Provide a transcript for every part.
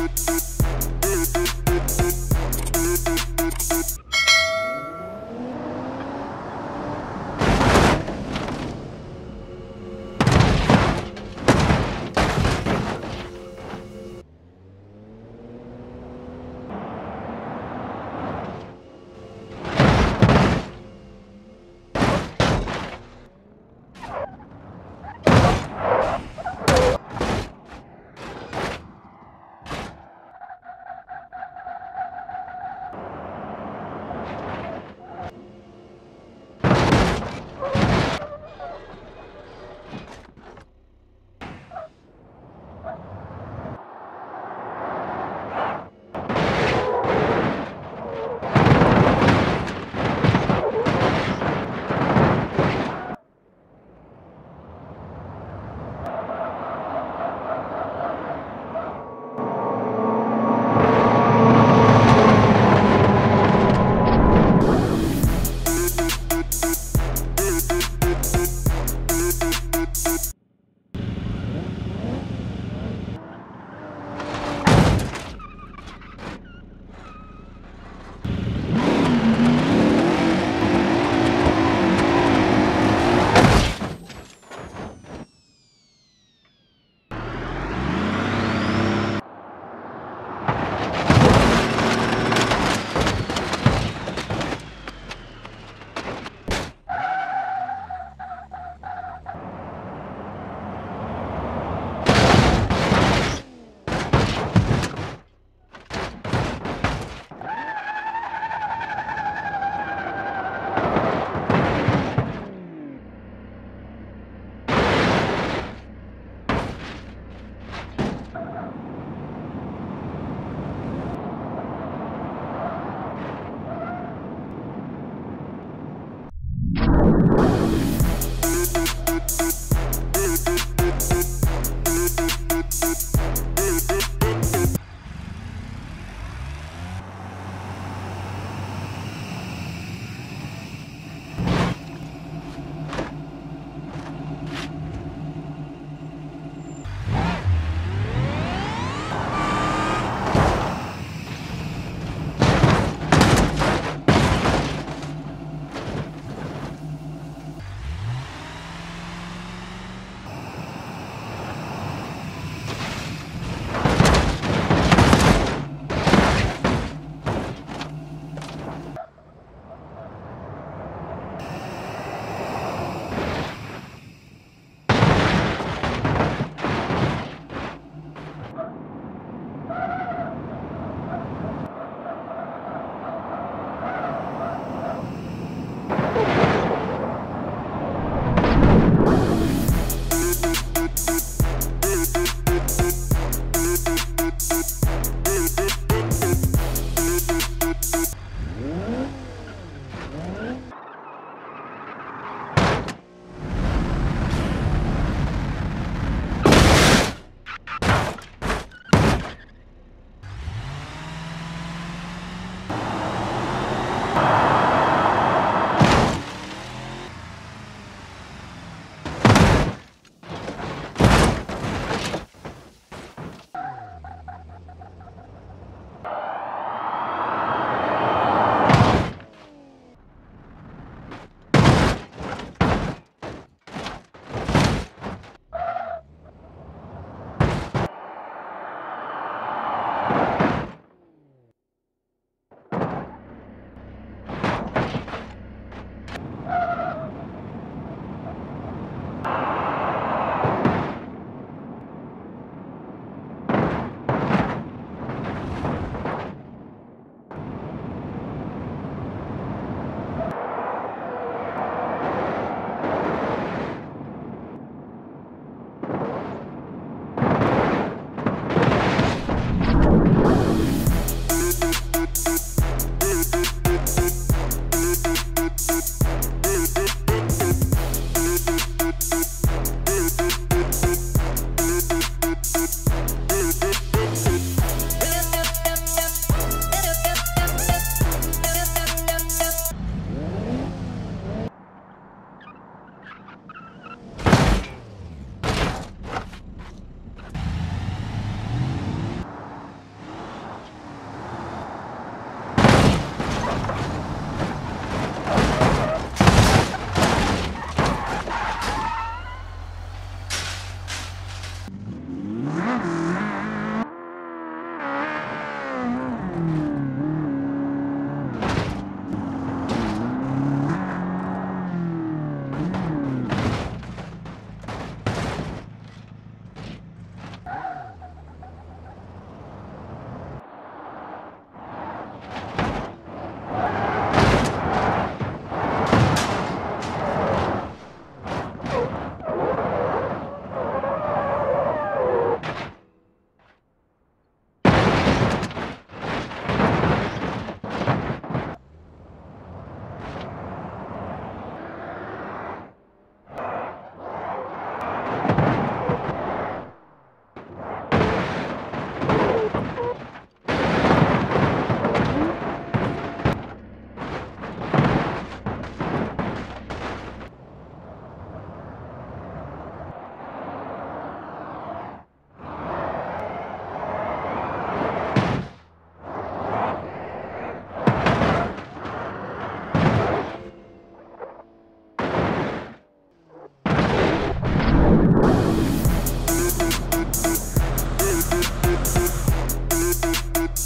Thank you.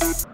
Thank